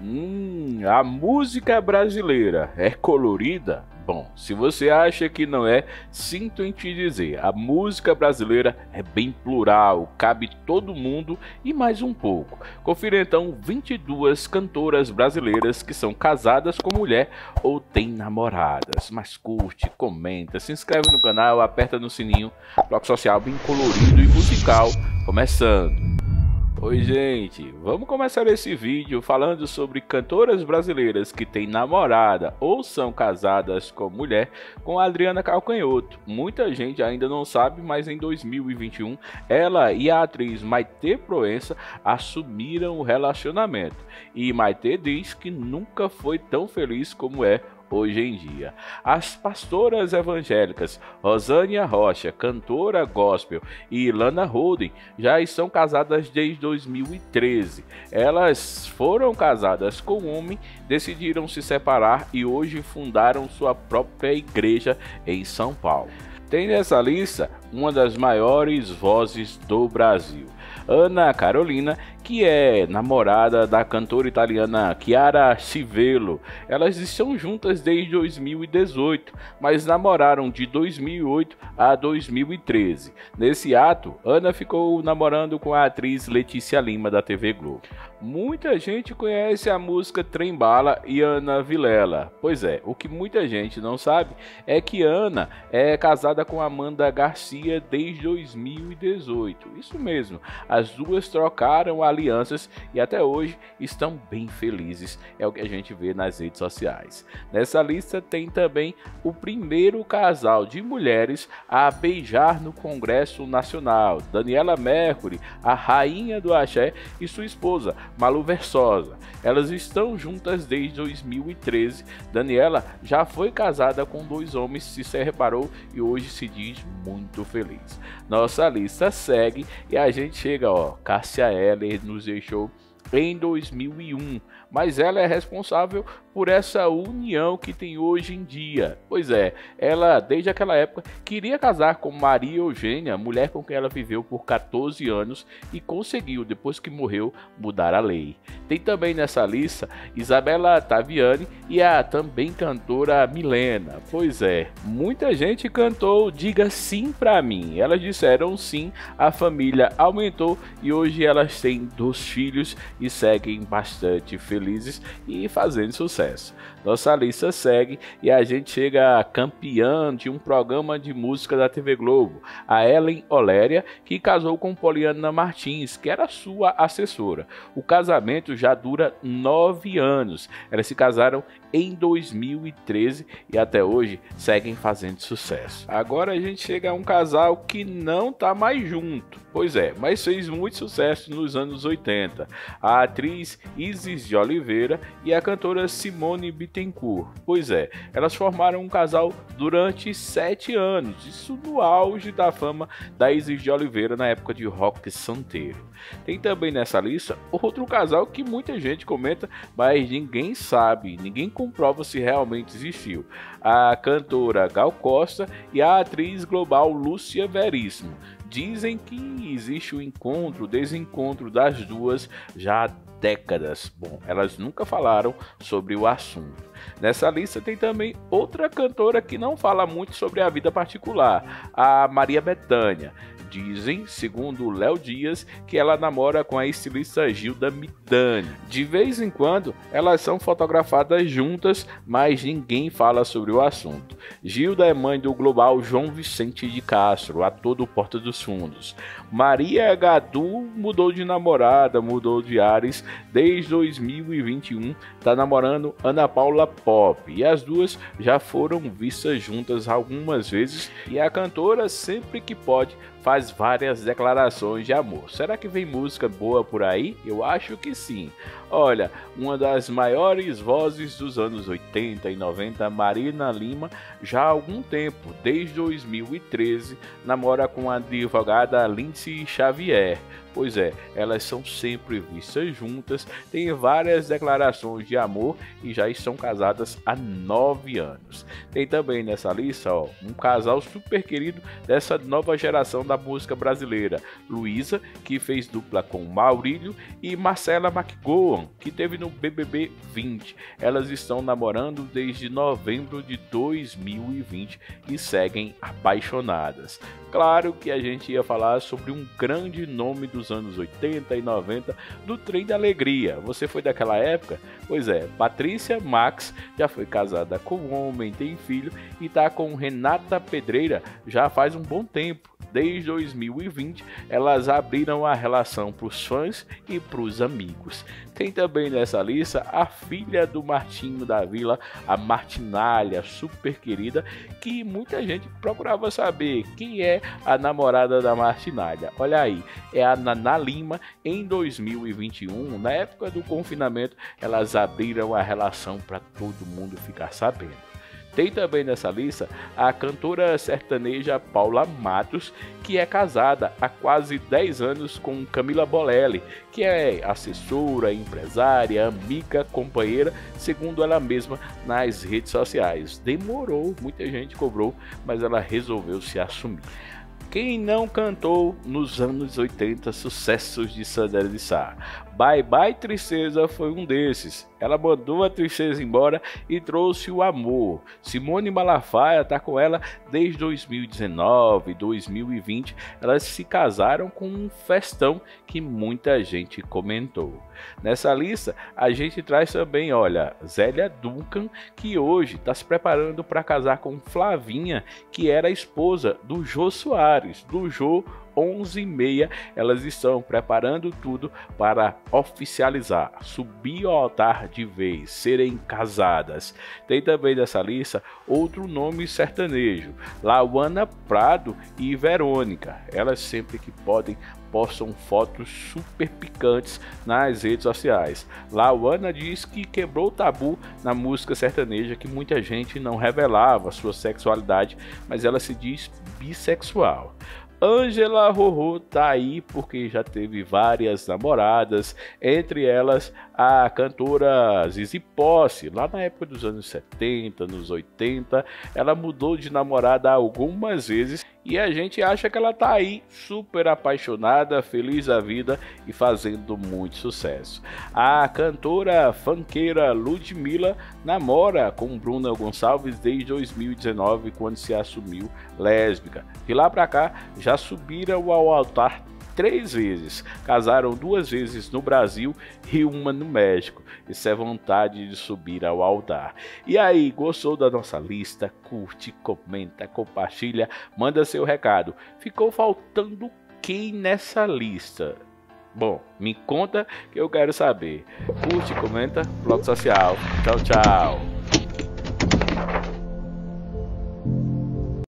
Hum, a música brasileira é colorida? Bom, se você acha que não é, sinto em te dizer, a música brasileira é bem plural, cabe todo mundo e mais um pouco. Confira então 22 cantoras brasileiras que são casadas com mulher ou têm namoradas. Mas curte, comenta, se inscreve no canal, aperta no sininho, bloco social bem colorido e musical, começando. Oi gente, vamos começar esse vídeo falando sobre cantoras brasileiras que têm namorada ou são casadas com mulher com Adriana Calcanhoto. Muita gente ainda não sabe, mas em 2021 ela e a atriz Maite Proença assumiram o relacionamento. E Maite diz que nunca foi tão feliz como é hoje em dia. As pastoras evangélicas Rosânia Rocha, cantora gospel, e Lana Holden já estão casadas desde 2013. Elas foram casadas com um homem, decidiram se separar e hoje fundaram sua própria igreja em São Paulo. Tem nessa lista uma das maiores vozes do Brasil. Ana Carolina, que é namorada da cantora italiana Chiara Civello. Elas estão juntas desde 2018, mas namoraram de 2008 a 2013. Nesse ato, Ana ficou namorando com a atriz Letícia Lima da TV Globo. Muita gente conhece a música Trembala e Ana Vilela. Pois é, o que muita gente não sabe é que Ana é casada com Amanda Garcia desde 2018. Isso mesmo, as duas trocaram alianças e até hoje estão bem felizes. É o que a gente vê nas redes sociais. Nessa lista tem também o primeiro casal de mulheres a beijar no Congresso Nacional, Daniela Mercury, a rainha do axé e sua esposa Malu Versosa. Elas estão juntas desde 2013. Daniela já foi casada com dois homens, se você reparou, e hoje se diz muito feliz. Nossa lista segue e a gente chega, ó, Cássia Eller nos deixou em 2001, mas ela é responsável por essa união que tem hoje em dia. Pois é, ela desde aquela época queria casar com Maria Eugênia, mulher com quem ela viveu por 14 anos e conseguiu, depois que morreu, mudar a lei. Tem também nessa lista Isabela Taviani e a também cantora Milena. Pois é, muita gente cantou Diga Sim Pra Mim. Elas disseram sim, a família aumentou e hoje elas têm dois filhos e seguem bastante felizes e fazendo sucesso. Nossa lista segue e a gente chega a campeã de um programa de música da TV Globo, a Ellen Oléria, que casou com Poliana Martins, que era sua assessora. O casamento já dura nove anos. Elas se casaram em 2013 e até hoje seguem fazendo sucesso. Agora a gente chega a um casal que não tá mais junto. Pois é, mas fez muito sucesso nos anos 80. A atriz Isis de Oliveira e a cantora Simone Bittencourt. Pois é, elas formaram um casal durante sete anos, isso no auge da fama da Isis de Oliveira na época de rock santeiro. Tem também nessa lista outro casal que muita gente comenta, mas ninguém sabe, ninguém comprova se realmente existiu. A cantora Gal Costa e a atriz global Lúcia Veríssimo. Dizem que existe o encontro, o desencontro das duas já há décadas. Bom, elas nunca falaram sobre o assunto. Nessa lista tem também outra cantora que não fala muito sobre a vida particular, a Maria Bethânia. Dizem, segundo Léo Dias, que ela namora com a estilista Gilda Midani. De vez em quando, elas são fotografadas juntas, mas ninguém fala sobre o assunto. Gilda é mãe do global João Vicente de Castro, ator do Porta dos Fundos. Maria Gadu mudou de namorada, mudou de ares desde 2021, tá namorando Ana Paula Pop e as duas já foram vistas juntas algumas vezes e a cantora sempre que pode faz várias declarações de amor. Será que vem música boa por aí? Eu acho que sim. Olha, uma das maiores vozes dos anos 80 e 90, Marina Lima, já há algum tempo, desde 2013, namora com a advogada Lindsay Xavier. Pois é, elas são sempre vistas juntas, têm várias declarações de amor e já estão casadas há nove anos. Tem também nessa lista ó, um casal super querido dessa nova geração da música brasileira, Luísa, que fez dupla com Maurílio, e Marcela McGowan, que teve no BBB 20. Elas estão namorando desde novembro de 2020 e seguem apaixonadas. Claro que a gente ia falar sobre um grande nome dos anos 80 e 90 do trem da alegria. Você foi daquela época? Pois é, Patrícia Max já foi casada com um homem, tem filho e tá com Renata Pedreira já faz um bom tempo. Desde 2020, elas abriram a relação para os fãs e para os amigos. Tem também nessa lista a filha do Martinho da Vila, a Martinalha, super querida, que muita gente procurava saber quem é a namorada da Martinalha. Olha aí, é a Naná Lima. Em 2021, na época do confinamento, elas abriram a relação para todo mundo ficar sabendo. Tem também nessa lista a cantora sertaneja Paula Matos, que é casada há quase 10 anos com Camila Bolelli, que é assessora, empresária, amiga, companheira, segundo ela mesma nas redes sociais. Demorou, muita gente cobrou, mas ela resolveu se assumir. Quem não cantou nos anos 80 sucessos de Sandra de Sá? Bye Bye Tristeza foi um desses. Ela mandou a tristeza embora e trouxe o amor. Simone Malafaia está com ela desde 2019, 2020. Elas se casaram com um festão que muita gente comentou. Nessa lista, a gente traz também, olha, Zélia Duncan, que hoje está se preparando para casar com Flavinha, que era a esposa do Jô Soares, do Jô 11 e meia, elas estão preparando tudo para oficializar, subir ao altar de vez, serem casadas. Tem também nessa lista outro nome sertanejo, Lauana Prado e Verônica. Elas sempre que podem postam fotos super picantes nas redes sociais. Lauana diz que quebrou o tabu na música sertaneja que muita gente não revelava sua sexualidade, mas ela se diz bissexual. Angela Rorô tá aí porque já teve várias namoradas, entre elas a cantora Zizi Posse, lá na época dos anos 70, nos 80, ela mudou de namorada algumas vezes e a gente acha que ela tá aí super apaixonada, feliz da vida e fazendo muito sucesso. A cantora funkeira Ludmilla namora com Bruna Gonçalves desde 2019, quando se assumiu lésbica. De lá para cá já subiram ao altar três vezes. Casaram duas vezes no Brasil e uma no México. Isso é vontade de subir ao altar. E aí, gostou da nossa lista? Curte, comenta, compartilha, manda seu recado. Ficou faltando quem nessa lista? Bom, me conta que eu quero saber. Curte, comenta, blog social. Tchau, tchau.